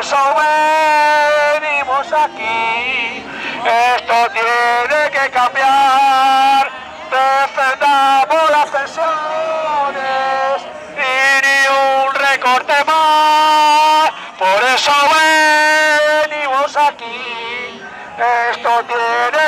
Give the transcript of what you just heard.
eso venimos aquí. Esto tiene que cambiar. Defendamos las pensiones y ni un recorte más. Por eso venimos aquí. Esto tiene